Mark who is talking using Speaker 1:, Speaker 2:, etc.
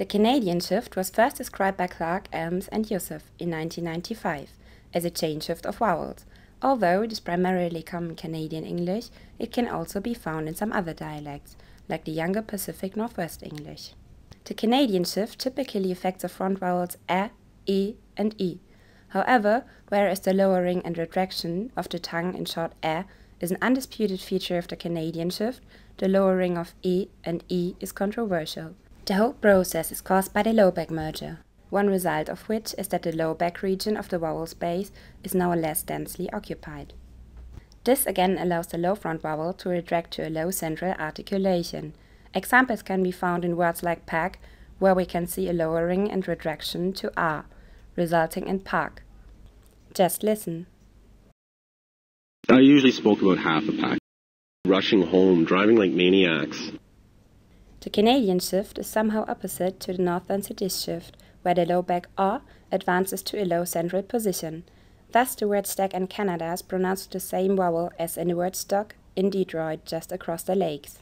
Speaker 1: The Canadian shift was first described by Clarke, Elms, and Youssef in 1995 as a chain shift of vowels. Although it is primarily common in Canadian English, it can also be found in some other dialects, like the younger Pacific Northwest English. The Canadian shift typically affects the front vowels a, e, and e. However, whereas the lowering and retraction of the tongue in short a is an undisputed feature of the Canadian shift, the lowering of e and e is controversial. The whole process is caused by the low back merger, one result of which is that the low back region of the vowel space is now less densely occupied. This again allows the low front vowel to retract to a low central articulation. Examples can be found in words like pack, where we can see a lowering and retraction to r, resulting in park. Just listen.
Speaker 2: I usually spoke about half a pack. Rushing home, driving like maniacs.
Speaker 1: The Canadian shift is somehow opposite to the Northern Cities shift, where the low back R advances to a low central position. Thus, the word stack in Canada is pronounced the same vowel as in the word stock in Detroit, just across the lakes.